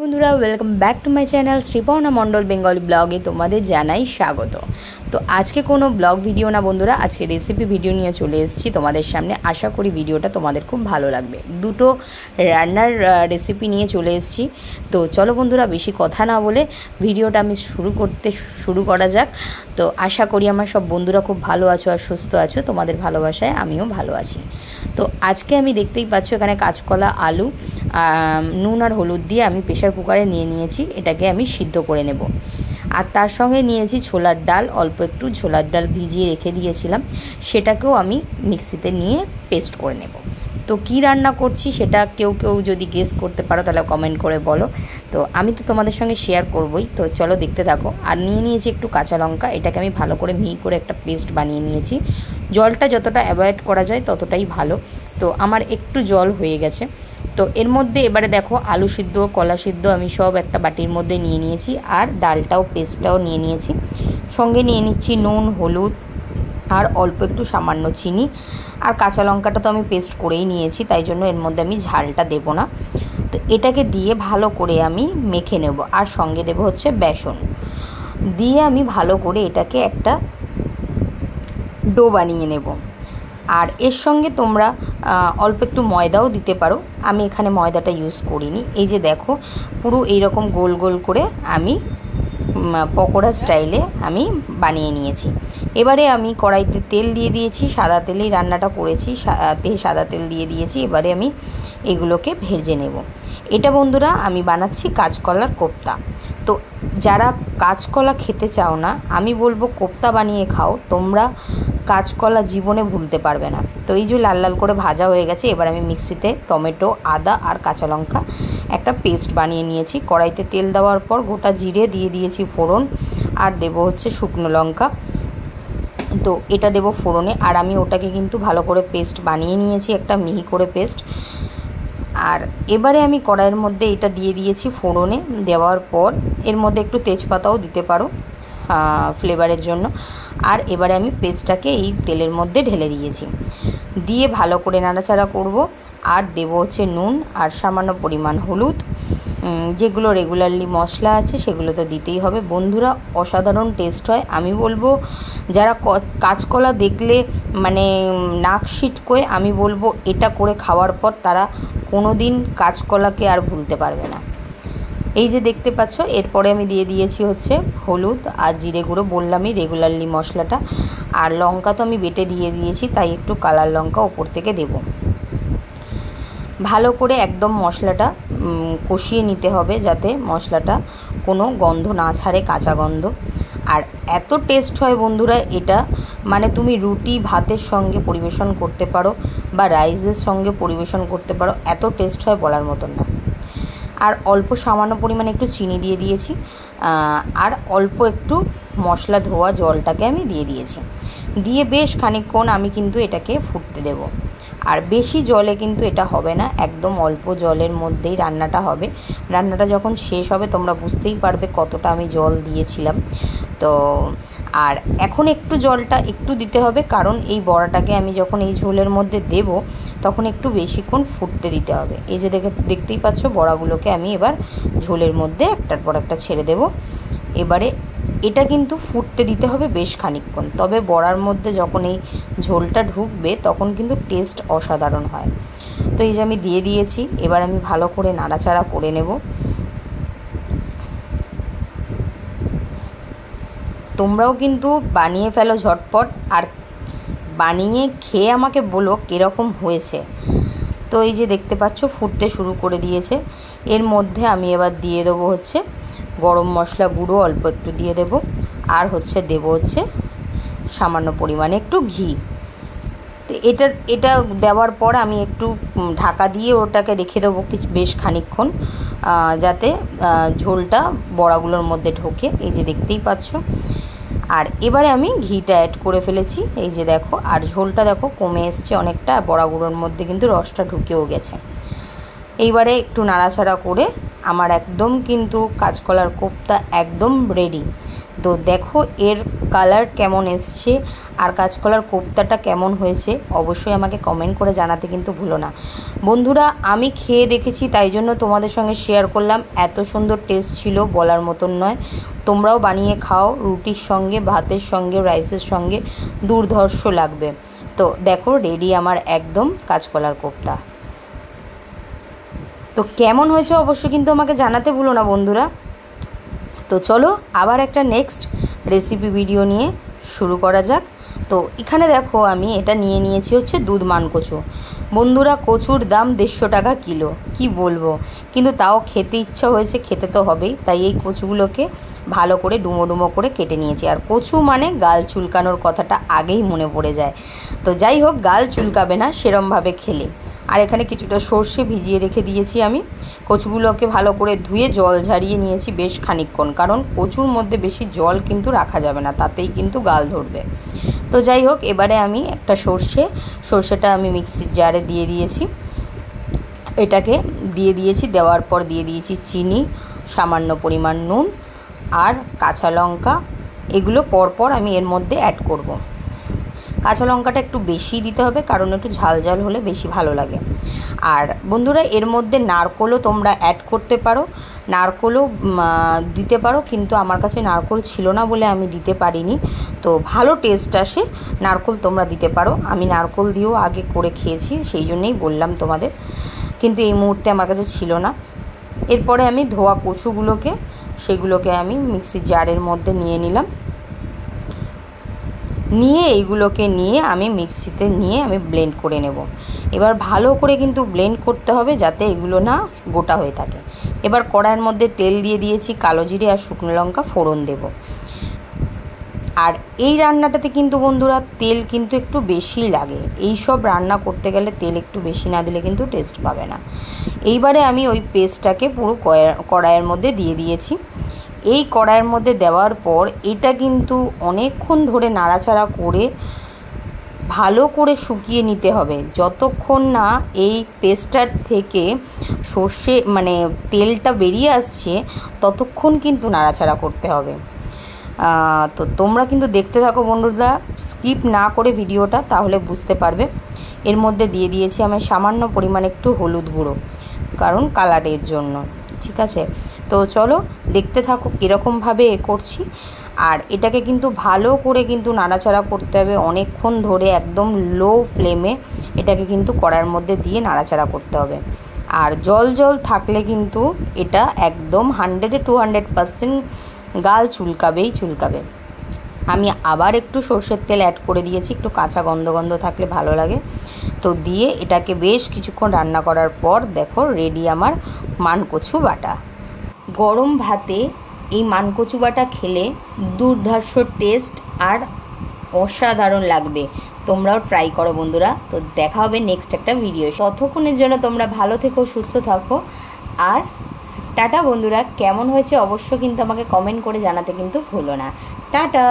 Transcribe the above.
বন্ধুরা welcome back to my channel Sriparna Mondal Bengali ব্লগে তোমাদের জানাই স্বাগত। তো আজকে কোনো ব্লগ ভিডিও না বন্ধুরা, আজকে রেসিপি ভিডিও নিয়ে চলে এসেছি তোমাদের সামনে। আশা করি ভিডিওটা তোমাদের খুব ভালো লাগবে। দুটো রান্নার রেসিপি নিয়ে চলে এসেছি। তো চলো বন্ধুরা, বেশি কথা না বলে ভিডিওটা আমি শুরু করতে শুরু করা যাক। তো আশা করি আমার সব বন্ধুরা খুব ভালো আছো আর সুস্থ আছো। তোমাদের ভালোবাসায় আমিও ভালো আছি। তো আজকে আমি দেখতেই পাচ্ছ এখানে কাঁচকলা, আলু নুন আর হলুদ দিয়ে আমি প্রেশার কুকারে নিয়ে নিয়েছি। এটাকে আমি সিদ্ধ করে নেব। আর তার সঙ্গে নিয়েছি ছোলার ডাল, অল্প একটু ছোলার ডাল ভিজিয়ে রেখে দিয়েছিলাম। সেটাকেও আমি মিক্সিতে নিয়ে পেস্ট করে নেব। তো কি রান্না করছি সেটা কেউ কেউ যদি গেস করতে পারো তাহলে কমেন্ট করে বলো। তো আমি তো তোমাদের সঙ্গে শেয়ার করবই। তো চলো দেখতে থাকো। আর নিয়ে নিয়েছি একটু কাঁচা লঙ্কা। এটাকে আমি ভালো করে মিহি করে একটা পেস্ট বানিয়ে নিয়েছি। জলটা যতটা অ্যাভয়েড করা যায় ততটাই ভালো। তো আমার একটু জল হয়ে গেছে। তো এর মধ্যে এবারে দেখো আলু সিদ্ধ, কলা সিদ্ধ আমি সব একটা বাটির মধ্যে নিয়ে নিয়েছি আর ডালটাও, পেস্টটাও নিয়ে নিয়েছি। সঙ্গে নিয়ে নিচ্ছি নুন, হলুদ আর অল্প একটু সামান্য চিনি। আর কাঁচা লঙ্কাটা তো আমি পেস্ট করেই নিয়েছি, তাই জন্য এর মধ্যে আমি ঝালটা দেব না। তো এটাকে দিয়ে ভালো করে আমি মেখে নেব আর সঙ্গে দেব হচ্ছে বেসন। দিয়ে আমি ভালো করে এটাকে একটা ডো বানিয়ে নেব। আর এর সঙ্গে তোমরা অল্প একটু ময়দাও দিতে পারো। আমি এখানে ময়দাটা ইউজ করিনি। এই যে দেখো, পুরো এইরকম গোল গোল করে আমি পকোড়া স্টাইলে আমি বানিয়ে নিয়েছি। এবারে আমি কড়াইতে তেল দিয়ে দিয়েছি, সাদা তেলেই রান্নাটা করেছি সাদা তেল দিয়ে দিয়েছি, এবারে আমি এগুলোকে ভেজে নেব। এটা বন্ধুরা, আমি বানাচ্ছি কাঁচকলার কোপ্তা। তো যারা কাঁচকলা খেতে চাও না, আমি বলব কোপ্তা বানিয়ে খাও। তোমরা কাঁচকলা জীবনে ভুলতে পারবে না। তো এই যে লাল লাল করে ভাজা হয়ে গেছে, এবার আমি মিক্সিতে টমেটো, আদা আর কাঁচা লঙ্কা একটা পেস্ট বানিয়ে নিয়েছি। কড়াইতে তেল দেওয়ার পর গোটা জিরে দিয়ে দিয়েছি ফোড়ন আর দেব হচ্ছে শুকনো লঙ্কা। তো এটা দেব ফোড়নে আর আমি ওটাকে কিন্তু ভালো করে পেস্ট বানিয়ে নিয়েছি, একটা মিহি করে পেস্ট। আর এবারে আমি কড়াইয়ের মধ্যে এটা দিয়ে দিয়েছি ফোড়নে দেওয়ার পর, এর মধ্যে একটু তেজপাতাও দিতে পারো ফ্লেভারের জন্য। আর এবারে আমি পেস্টটাকে এই তেলের মধ্যে ঢেলে দিয়েছি। দিয়ে ভালো করে নাড়াচাড়া করব। আর দেবো হচ্ছে নুন আর সামান্য পরিমাণ হলুদ। যেগুলো রেগুলারলি মশলা আছে সেগুলো তো দিতেই হবে। বন্ধুরা, অসাধারণ টেস্ট হয়। আমি বলব, যারা কাঁচকলা দেখলে মানে নাক সিটকোয়, আমি বলব এটা করে খাওয়ার পর তারা কোনো দিন কাঁচকলাকে আর ভুলতে পারবে না। এই যে দেখতে পাচ্ছ, এরপরে আমি দিয়ে দিয়েছি হচ্ছে হলুদ আর জিরে গুঁড়ো, বললামই রেগুলারলি মশলাটা। আর লঙ্কা তো আমি বেটে দিয়ে দিয়েছি, তাই একটু কালার লঙ্কা ওপর থেকে দেব। ভালো করে একদম মশলাটা কষিয়ে নিতে হবে যাতে মশলাটা কোনো গন্ধ না ছাড়ে, কাঁচা গন্ধ। আর এত টেস্ট হয় বন্ধুরা এটা মানে তুমি রুটি ভাতের সঙ্গে পরিবেশন করতে পারো বা রাইসের সঙ্গে পরিবেশন করতে পারো, এত টেস্ট হয় বলার মতন না। আর অল্প সামান্য পরিমাণে একটু চিনি দিয়ে দিয়েছি আর অল্প একটু মশলা ধোয়া জলটাকে আমি দিয়ে দিয়েছি। দিয়ে বেশ খানিকক্ষণ আমি কিন্তু এটাকে ফুটতে দেব। আর বেশি জলে কিন্তু এটা হবে না, একদম অল্প জলের মধ্যেই রান্নাটা হবে। রান্নাটা যখন শেষ হবে তোমরা বুঝতেই পারবে কতটা আমি জল দিয়েছিলাম। তো আর এখন একটু জলটা একটু দিতে হবে, কারণ এই বড়াটাকে আমি যখন এই ঝোলের মধ্যে দেব, তখন একটু বেশিক্ষণ ফুটতে দিতে হবে। এই যে দেখে, দেখতেই পাচ্ছ, বড়াগুলোকে আমি এবার ঝোলের মধ্যে একটার পর একটা ছেড়ে দেব। এবারে এটা কিন্তু ফুটতে দিতে হবে বেশ খানিকক্ষণ। তবে বড়ার মধ্যে যখন এই ঝোলটা ঢুকবে, তখন কিন্তু টেস্ট অসাধারণ হয়। তো এই যে আমি দিয়ে দিয়েছি, এবার আমি ভালো করে নাড়াচাড়া করে নেব। তোমরাও কিন্তু বানিয়ে ফেলো ঝটপট। আর বানিয়ে খেয়ে আমাকে বলো কীরকম হয়েছে। তো এই যে দেখতে পাচ্ছ, ফুটতে শুরু করে দিয়েছে। এর মধ্যে আমি এবার দিয়ে দেবো হচ্ছে গরম মশলা গুঁড়ো, অল্প একটু দিয়ে দেব। আর হচ্ছে দেব হচ্ছে সামান্য পরিমাণে একটু ঘি। তো এটার এটা দেওয়ার পর আমি একটু ঢাকা দিয়ে ওটাকে রেখে দেবো কিছু, বেশ খানিকক্ষণ। যাতে ঝোলটা বড়াগুলোর মধ্যে ঢোকে। এই যে দেখতেই পাচ্ছ। আর এবারে আমি ঘিটা অ্যাড করে ফেলেছি। এই যে দেখো, আর ঝোলটা দেখো কমে এসছে অনেকটা, বড়া গুঁড়োর মধ্যে কিন্তু রসটা ঢুকেও গেছে। এইবারে একটু নাড়াছাড়া করে আমার একদম কিন্তু কাঁচকলার কোপ্তা একদম রেডি তো দেখো এর কালার কেমন এসছে আর কাঁচকলার কোপ্তাটা কেমন হয়েছে অবশ্যই আমাকে কমেন্ট করে জানাতে কিন্তু ভুলো না। বন্ধুরা, আমি খেয়ে দেখেছি, তাই জন্য তোমাদের সঙ্গে শেয়ার করলাম। এত সুন্দর টেস্ট ছিল, বলার মতন নয়। তোমরাও বানিয়ে খাও, রুটির সঙ্গে, ভাতের সঙ্গে রাইসের সঙ্গে, দুর্ধর্ষ লাগবে। তো দেখো রেডি আমার একদম কাঁচকলার কোপ্তা। তো কেমন হয়েছে অবশ্যই কিন্তু আমাকে জানাতে ভুলো না, বন্ধুরা। তো চলো আবার একটা নেক্সট রেসিপি ভিডিও নিয়ে শুরু করা যাক। তো এখানে দেখো আমি এটা নিয়ে নিয়েছি হচ্ছে দুধ মান কচু। বন্ধুরা, কচুর দাম দেড়শো টাকা কিলো, কি বলব? কিন্তু তাও খেতে ইচ্ছা হয়েছে, খেতে তো হবেই। তাই এই কচুগুলোকে ভালো করে ডুমো ডুমো করে কেটে নিয়েছি। আর কচু মানে গাল চুলকানোর কথাটা আগেই মনে পড়ে যায়। তো যাই হোক, গাল চুলকাবে না, সেরমভাবে খেলে। আর এখানে কিছুটা সর্ষে ভিজিয়ে রেখে দিয়েছি আমি। কচুগুলোকে ভালো করে ধুয়ে জল ঝারিয়ে নিয়েছি বেশ খানিকক্ষণ, কারণ কচুর মধ্যে বেশি জল কিন্তু রাখা যাবে না, তাতেই কিন্তু গাল ধরবে। তো যাই হোক, এবারে আমি একটা সর্ষে, সর্ষেটা আমি মিক্সির জারে দিয়ে দিয়েছি। এটাকে দিয়ে দিয়েছি, দেওয়ার পর দিয়ে দিয়েছি চিনি, সামান্য পরিমাণ নুন আর কাঁচা লঙ্কা। এগুলো পরপর আমি এর মধ্যে অ্যাড করব। কাঁচা লঙ্কাটা একটু বেশি দিতে হবে, কারণ একটু ঝাল ঝাল হলে বেশি ভালো লাগে। আর বন্ধুরা, এর মধ্যে নারকোলও তোমরা অ্যাড করতে পারো। নারকোলও দিতে পারো, কিন্তু আমার কাছে নারকোল ছিল না বলে আমি দিতে পারিনি। তো ভালো টেস্ট আসে, নারকোল তোমরা দিতে পারো। আমি নারকোল দিয়েও আগে করে খেয়েছি, সেই জন্যেই বললাম তোমাদের। কিন্তু এই মুহূর্তে আমার কাছে ছিল না। এরপরে আমি ধোয়া কচুগুলোকে, সেগুলোকে আমি মিক্সির জারের মধ্যে নিয়ে নিলাম। নিয়ে এইগুলোকে নিয়ে আমি মিক্সিতে নিয়ে আমি ব্লেন্ড করে নেব। এবার ভালো করে কিন্তু ব্লেন্ড করতে হবে যাতে এগুলো না গোটা হয়ে থাকে। এবার কড়াইয়ের মধ্যে তেল দিয়ে দিয়েছি কালো জিরে আর শুকনো লঙ্কা ফোড়ন দেব। আর এই রান্নাটাতে কিন্তু বন্ধুরা তেল কিন্তু একটু বেশিই লাগে। এই সব রান্না করতে গেলে তেল একটু বেশি না দিলে কিন্তু টেস্ট পাবে না। এইবারে আমি ওই পেস্টটাকে পুরো কড়াইয়ের মধ্যে দিয়ে দিয়েছি। এই কড়াইয়ের মধ্যে দেওয়ার পর এটা কিন্তু অনেকক্ষণ ধরে নাড়াচাড়া করে ভালো করে শুকিয়ে নিতে হবে। যতক্ষণ না এই পেস্টার থেকে সর্ষে মানে তেলটা বেরিয়ে আসছে, ততক্ষণ কিন্তু নাড়াচাড়া করতে হবে। তো তোমরা কিন্তু দেখতে থাকো বন্ধুরা, স্কিপ না করে ভিডিওটা তাহলে বুঝতে পারবে। এর মধ্যে দিয়ে দিয়েছি আমি সামান্য পরিমাণ একটু হলুদ গুঁড়ো, কারণ কালারের জন্য, ঠিক আছে? তো চলো দেখতে থাকো কীরকমভাবে এ করছি। আর এটাকে কিন্তু ভালো করে কিন্তু নাড়াচাড়া করতে হবে অনেকক্ষণ ধরে একদম লো ফ্লেমে এটাকে কিন্তু কড়ার মধ্যে দিয়ে নাড়াচাড়া করতে হবে। আর জল জল থাকলে কিন্তু এটা একদম হান্ড্রেডে টু হান্ড্রেড পারসেন্ট গাল চুলকাবেই চুলকাবে। আমি আবার একটু সর্ষের তেল অ্যাড করে দিয়েছি, একটু কাঁচা গন্ধ গন্ধ থাকলে ভালো লাগে। তো দিয়ে এটাকে বেশ কিছুক্ষণ রান্না করার পর দেখো রেডি আমার মানকচু বাটা। গরম ভাতে এই মানকচুবাটা খেলে দুর্ধর্ষ টেস্ট আর অসাধারণ লাগবে। তোমরাও ট্রাই করো বন্ধুরা। তো দেখা হবে নেক্সট একটা ভিডিও ততক্ষণের জন্য তোমরা ভালো থেকো, সুস্থ থাকো। আর টাটা বন্ধুরা, কেমন হয়েছে অবশ্য কিন্তু আমাকে কমেন্ট করে জানাতে কিন্তু ভুলো না। টাটা!